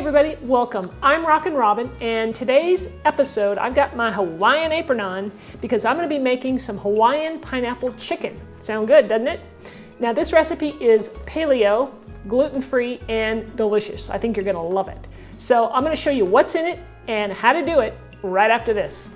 everybody, welcome. I'm Rockin' Robin and today's episode I've got my Hawaiian apron on because I'm to be making some Hawaiian pineapple chicken. Sound good, doesn't it? Now this recipe is paleo, gluten-free, and delicious. I think you're to love it. So I'm to show you what's in it and how to do it right after this.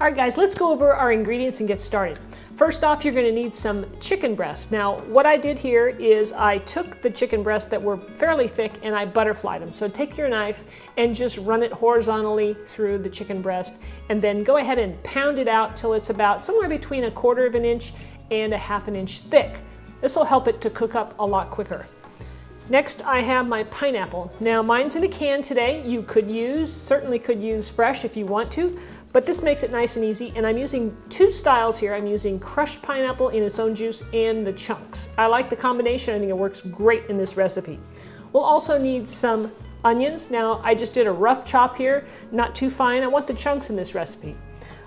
All right guys, let's go over our ingredients and get started. First off, you're gonna need some chicken breast. Now, what I did here is I took the chicken breasts that were fairly thick and I butterflied them. So take your knife and just run it horizontally through the chicken breast and then go ahead and pound it out till it's about somewhere between a quarter of an inch and a half an inch thick. This will help it to cook up a lot quicker. Next, I have my pineapple. Now, mine's in a can today. You could use, certainly could use fresh if you want to, but this makes it nice and easy, and I'm using two styles here. I'm using crushed pineapple in its own juice and the chunks. I like the combination. I think it works great in this recipe. We'll also need some onions. Now, I just did a rough chop here, not too fine. I want the chunks in this recipe.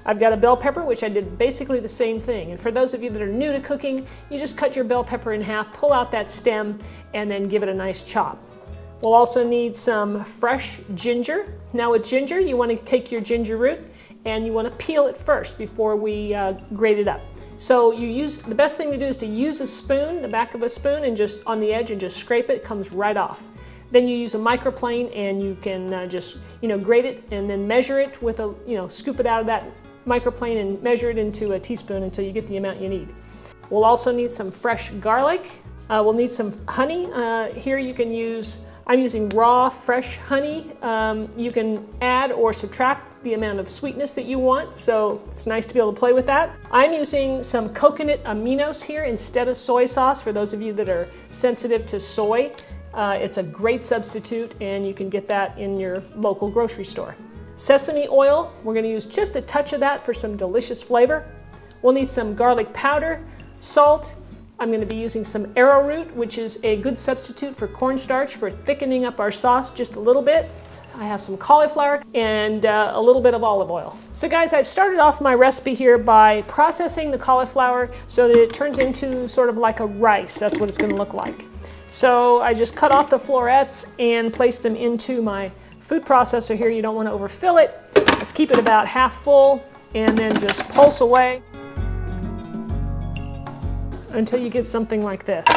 I've got a bell pepper, which I did basically the same thing. And for those of you that are new to cooking, you just cut your bell pepper in half, pull out that stem, and then give it a nice chop. We'll also need some fresh ginger. Now with ginger, you want to take your ginger root and you want to peel it first before we uh, grate it up. So you use, the best thing to do is to use a spoon, the back of a spoon, and just on the edge and just scrape it, it comes right off. Then you use a microplane and you can uh, just, you know, grate it and then measure it with a, you know, scoop it out of that microplane and measure it into a teaspoon until you get the amount you need. We'll also need some fresh garlic. Uh, we'll need some honey. Uh, here you can use, I'm using raw, fresh honey. Um, you can add or subtract the amount of sweetness that you want, so it's nice to be able to play with that. I'm using some coconut aminos here instead of soy sauce for those of you that are sensitive to soy. Uh, it's a great substitute and you can get that in your local grocery store. Sesame oil, we're gonna use just a touch of that for some delicious flavor. We'll need some garlic powder, salt, I'm going to be using some arrowroot, which is a good substitute for cornstarch for thickening up our sauce just a little bit. I have some cauliflower and uh, a little bit of olive oil. So guys, I've started off my recipe here by processing the cauliflower so that it turns into sort of like a rice. That's what it's going to look like. So I just cut off the florets and placed them into my food processor here. You don't want to overfill it. Let's keep it about half full and then just pulse away until you get something like this.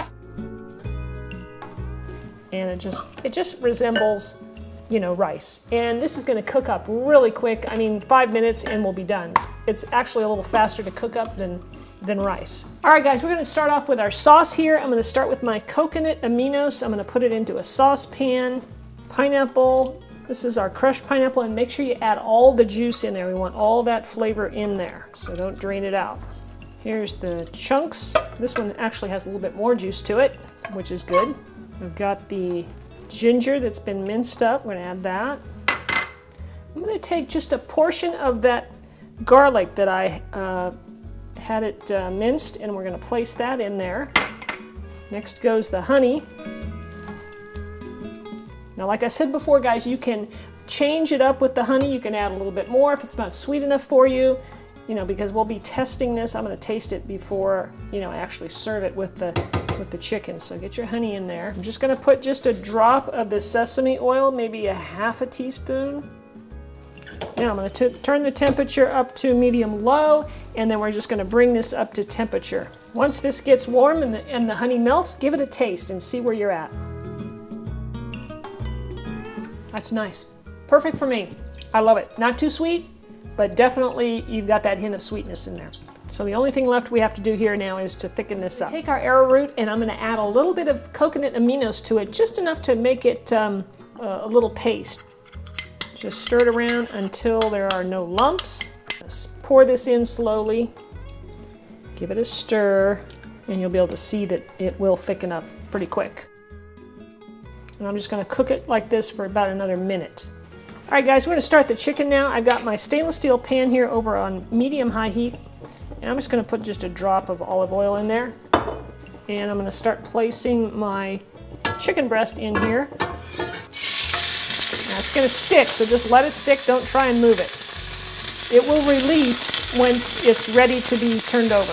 And it just, it just resembles you know, rice. And this is gonna cook up really quick. I mean, five minutes and we'll be done. It's, actually a little faster to cook up than, than rice. All right, guys, we're gonna start off with our sauce here. I'm gonna start with my coconut aminos. I'm gonna put it into a saucepan. Pineapple, this is our crushed pineapple, and make sure you add all the juice in there. We want all that flavor in there, so don't drain it out. Here's the chunks. This one actually has a little bit more juice to it, which is good. We've got the ginger that's been minced up. We're gonna add that. I'm gonna take just a portion of that garlic that I uh, had it uh, minced and we're gonna place that in there. Next goes the honey. Now like I said before guys, you can change it up with the honey. You can add a little bit more if it's not sweet enough for you you know, because we'll be testing this. I'm going to taste it before, you know, I actually serve it with the with the chicken. So get your honey in there. I'm just going to put just a drop of the sesame oil, maybe a half a teaspoon. Now I'm going to turn the temperature up to medium low, and then we're just going to bring this up to temperature. Once this gets warm and the, and the honey melts, give it a taste and see where you're at. That's nice. Perfect for me. I love it. Not too sweet, but definitely you've got that hint of sweetness in there. So the only thing left we have to do here now is to thicken this up. Take our arrowroot and I'm gonna add a little bit of coconut aminos to it, just enough to make it um, a little paste. Just stir it around until there are no lumps. Pour this in slowly. Give it a stir and you'll be able to see that it will thicken up pretty quick. And I'm just gonna cook it like this for about another minute. All right guys, we're gonna start the chicken now. I've got my stainless steel pan here over on medium-high heat. And I'm just gonna put just a drop of olive oil in there. And I'm gonna start placing my chicken breast in here. Now it's gonna stick, so just let it stick, don't try and move it. It will release once it's ready to be turned over.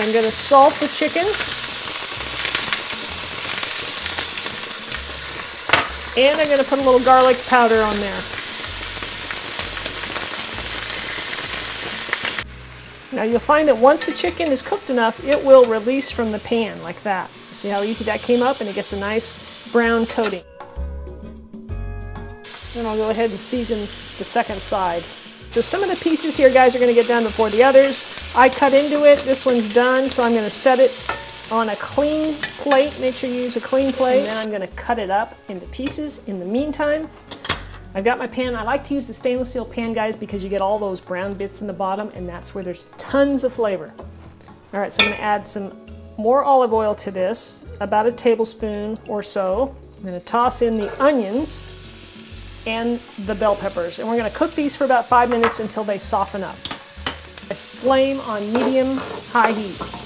I'm going to salt the chicken. And I'm going to put a little garlic powder on there. Now you'll find that once the chicken is cooked enough, it will release from the pan like that. See how easy that came up and it gets a nice brown coating. Then I'll go ahead and season the second side. So some of the pieces here, guys, are going to get done before the others. I cut into it. This one's done, so I'm going to set it on a clean plate. Make sure you use a clean plate. And then I'm going to cut it up into pieces. In the meantime, I've got my pan. I like to use the stainless steel pan, guys, because you get all those brown bits in the bottom, and that's where there's tons of flavor. All right, so I'm to add some more olive oil to this, about a tablespoon or so. I'm to toss in the onions and the bell peppers. And we're gonna cook these for about five minutes until they soften up. Flame on medium high heat.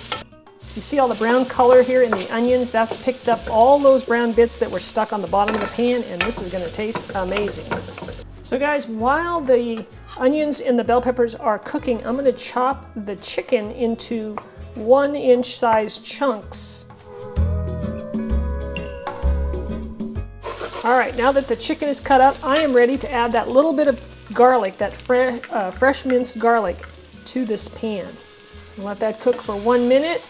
You see all the brown color here in the onions? That's picked up all those brown bits that were stuck on the bottom of the pan and this is gonna taste amazing. So guys, while the onions and the bell peppers are cooking, I'm gonna chop the chicken into one inch size chunks All right, now that the chicken is cut up, I am ready to add that little bit of garlic, that fre uh, fresh minced garlic to this pan. Let that cook for one minute,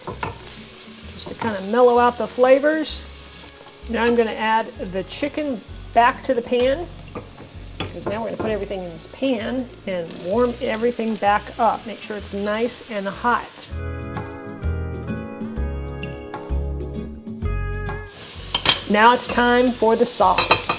just to kind of mellow out the flavors. Now I'm gonna add the chicken back to the pan, because now we're gonna put everything in this pan and warm everything back up. Make sure it's nice and hot. Now it's time for the sauce.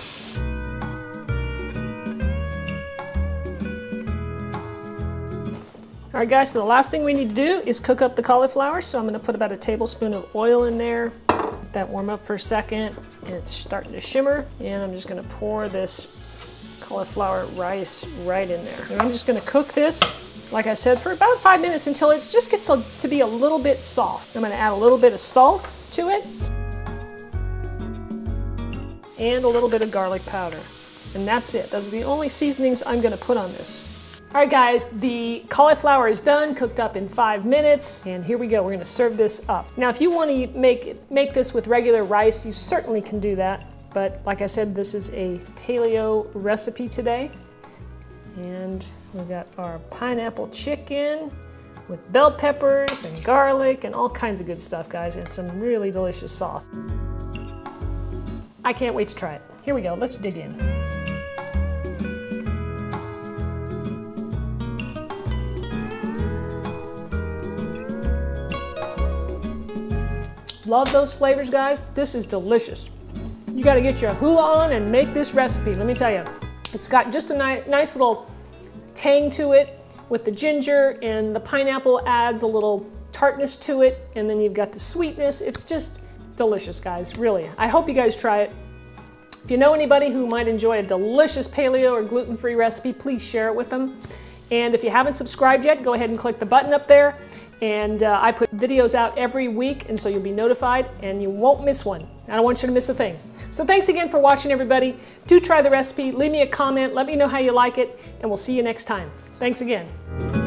All right guys, so the last thing we need to do is cook up the cauliflower. So I'm gonna put about a tablespoon of oil in there, let that warm up for a second. And it's starting to shimmer. And I'm just gonna pour this cauliflower rice right in there. And I'm just gonna cook this, like I said, for about five minutes until it just gets to be a little bit soft. I'm gonna add a little bit of salt to it and a little bit of garlic powder. And that's it. Those are the only seasonings I'm gonna put on this. All right guys, the cauliflower is done, cooked up in five minutes, and here we go, we're gonna serve this up. Now if you wanna make, make this with regular rice, you certainly can do that, but like I said, this is a paleo recipe today. And we've got our pineapple chicken with bell peppers and garlic and all kinds of good stuff, guys, and some really delicious sauce. I can't wait to try it. Here we go, let's dig in. Love those flavors, guys. This is delicious. You gotta get your hula on and make this recipe, let me tell you. It's got just a ni nice little tang to it with the ginger and the pineapple adds a little tartness to it and then you've got the sweetness. It's just, delicious, guys, really. I hope you guys try it. If you know anybody who might enjoy a delicious paleo or gluten-free recipe, please share it with them. And if you haven't subscribed yet, go ahead and click the button up there. And uh, I put videos out every week, and so you'll be notified, and you won't miss one. I don't want you to miss a thing. So thanks again for watching, everybody. Do try the recipe, leave me a comment, let me know how you like it, and we'll see you next time. Thanks again.